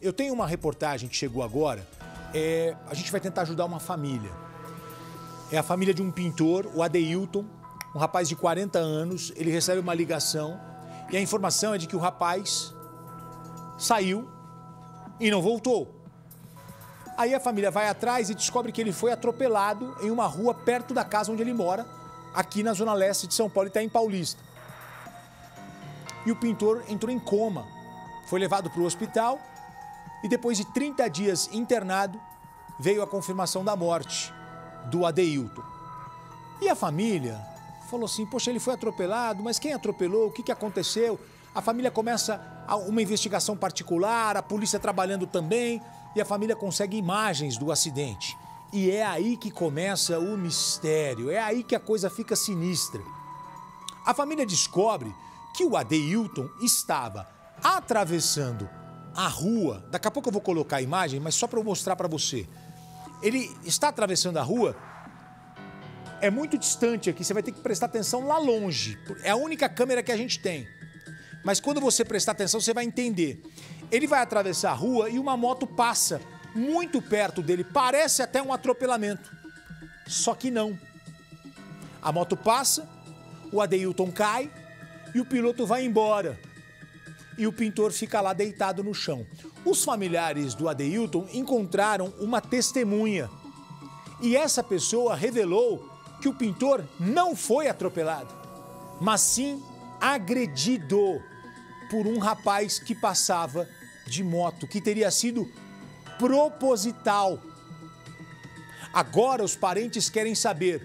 eu tenho uma reportagem que chegou agora. É, a gente vai tentar ajudar uma família. É a família de um pintor, o Adeilton, um rapaz de 40 anos. Ele recebe uma ligação e a informação é de que o rapaz saiu e não voltou. Aí a família vai atrás e descobre que ele foi atropelado em uma rua perto da casa onde ele mora, aqui na zona leste de São Paulo, em Paulista. E o pintor entrou em coma, foi levado para o hospital e depois de 30 dias internado, veio a confirmação da morte do Adeilton. E a família falou assim: Poxa, ele foi atropelado, mas quem atropelou? O que, que aconteceu? A família começa uma investigação particular, a polícia trabalhando também, e a família consegue imagens do acidente. E é aí que começa o mistério, é aí que a coisa fica sinistra. A família descobre que o Adeilton estava atravessando a rua. Daqui a pouco eu vou colocar a imagem, mas só para eu mostrar para você. Ele está atravessando a rua, é muito distante aqui, você vai ter que prestar atenção lá longe. É a única câmera que a gente tem. Mas quando você prestar atenção, você vai entender. Ele vai atravessar a rua e uma moto passa muito perto dele, parece até um atropelamento. Só que não. A moto passa, o Adeilton cai e o piloto vai embora. E o pintor fica lá deitado no chão. Os familiares do Adeilton encontraram uma testemunha. E essa pessoa revelou que o pintor não foi atropelado, mas sim agredido por um rapaz que passava de moto, que teria sido proposital. Agora os parentes querem saber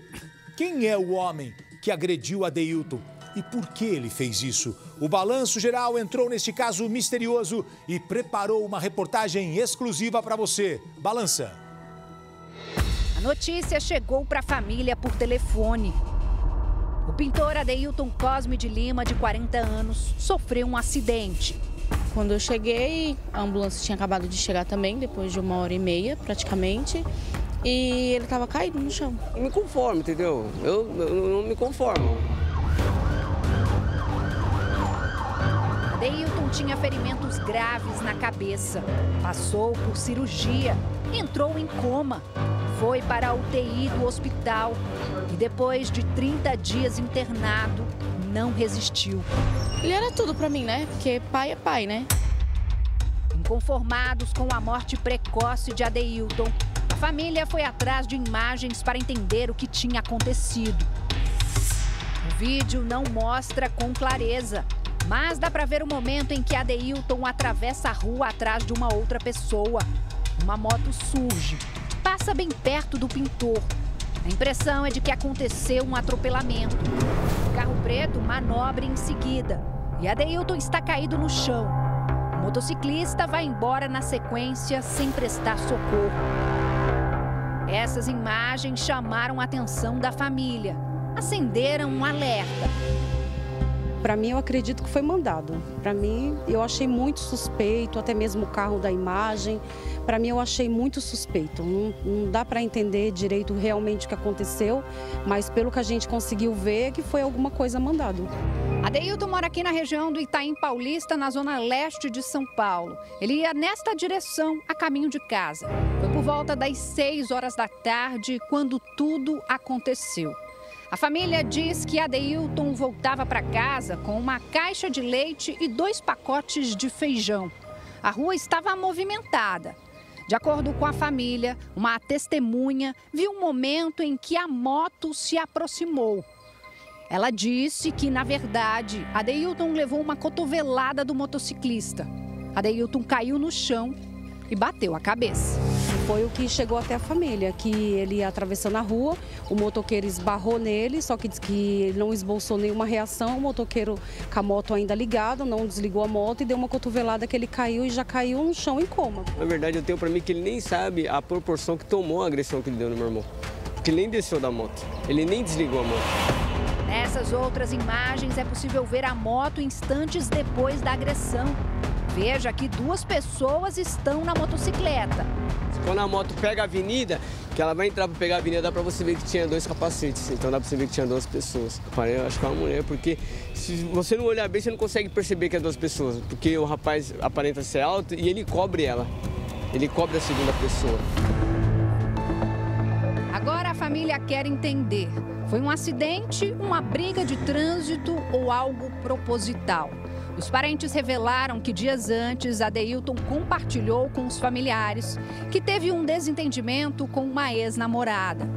quem é o homem que agrediu a Deilton e por que ele fez isso. O Balanço Geral entrou neste caso misterioso e preparou uma reportagem exclusiva para você. Balança. A notícia chegou para a família por telefone. O pintor Adeilton Cosme de Lima, de 40 anos, sofreu um acidente. Quando eu cheguei, a ambulância tinha acabado de chegar também, depois de uma hora e meia praticamente. E ele estava caído no chão. Eu me conformo, entendeu? Eu, eu não me conformo. Deilton tinha ferimentos graves na cabeça. Passou por cirurgia, entrou em coma, foi para a UTI do hospital e depois de 30 dias internado, não resistiu. Ele era tudo para mim, né? Porque pai é pai, né? Inconformados com a morte precoce de Adeilton, a família foi atrás de imagens para entender o que tinha acontecido. O vídeo não mostra com clareza, mas dá para ver o momento em que Adeilton atravessa a rua atrás de uma outra pessoa. Uma moto surge passa bem perto do pintor. A impressão é de que aconteceu um atropelamento. O carro preto manobra em seguida e Adeilton está caído no chão. O motociclista vai embora na sequência sem prestar socorro. Essas imagens chamaram a atenção da família, acenderam um alerta. Para mim, eu acredito que foi mandado. Para mim, eu achei muito suspeito, até mesmo o carro da imagem. Para mim, eu achei muito suspeito. Não, não dá para entender direito realmente o que aconteceu, mas pelo que a gente conseguiu ver, é que foi alguma coisa mandado. Adeilton mora aqui na região do Itaim Paulista, na zona leste de São Paulo. Ele ia nesta direção, a caminho de casa. Foi por volta das 6 horas da tarde quando tudo aconteceu. A família diz que Adeilton voltava para casa com uma caixa de leite e dois pacotes de feijão. A rua estava movimentada. De acordo com a família, uma testemunha viu um momento em que a moto se aproximou. Ela disse que, na verdade, Adeilton levou uma cotovelada do motociclista. Adeilton caiu no chão e bateu a cabeça foi o que chegou até a família, que ele ia atravessando a rua, o motoqueiro esbarrou nele, só que diz que ele não esboçou nenhuma reação, o motoqueiro com a moto ainda ligada, não desligou a moto e deu uma cotovelada que ele caiu e já caiu no chão em coma. Na verdade, eu tenho para mim que ele nem sabe a proporção que tomou a agressão que ele deu no meu irmão. Porque ele nem desceu da moto, ele nem desligou a moto. Nessas outras imagens é possível ver a moto instantes depois da agressão. Veja que duas pessoas estão na motocicleta. Quando a moto pega a avenida, Que ela vai entrar para pegar a avenida, dá para você ver que tinha dois capacetes. Então dá para você ver que tinha duas pessoas. Eu acho que é uma mulher, porque se você não olhar bem, você não consegue perceber que é duas pessoas. Porque o rapaz aparenta ser alto e ele cobre ela. Ele cobre a segunda pessoa. Agora a família quer entender. Foi um acidente, uma briga de trânsito ou algo proposital? Os parentes revelaram que dias antes, Adeilton compartilhou com os familiares que teve um desentendimento com uma ex-namorada.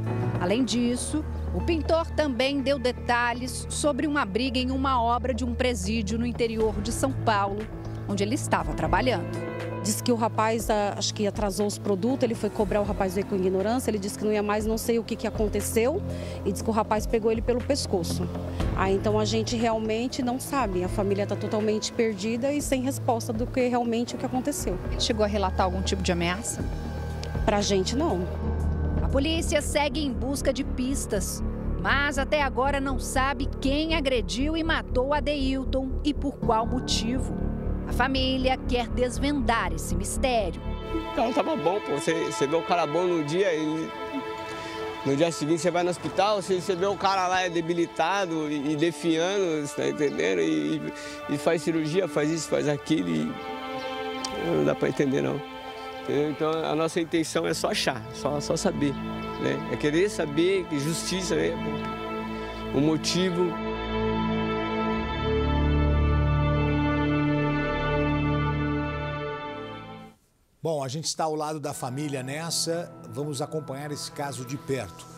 Além disso, o pintor também deu detalhes sobre uma briga em uma obra de um presídio no interior de São Paulo, onde ele estava trabalhando. Disse que o rapaz, ah, acho que atrasou os produtos, ele foi cobrar o rapaz veio com ignorância, ele disse que não ia mais, não sei o que, que aconteceu, e disse que o rapaz pegou ele pelo pescoço. Aí então a gente realmente não sabe, a família está totalmente perdida e sem resposta do que realmente o que aconteceu. Ele chegou a relatar algum tipo de ameaça? Pra gente não. A polícia segue em busca de pistas, mas até agora não sabe quem agrediu e matou a Deilton e por qual motivo. A família quer desvendar esse mistério. Então tava bom, pô. Você, você vê o cara bom no dia e no dia seguinte você vai no hospital, você, você vê o cara lá é debilitado e, e defiando, você tá entendendo? E, e, faz cirurgia, faz isso, faz aquilo e não dá para entender não. Então a nossa intenção é só achar, só, só saber. Né? É querer saber justiça, né? o motivo. Bom, a gente está ao lado da família nessa, vamos acompanhar esse caso de perto.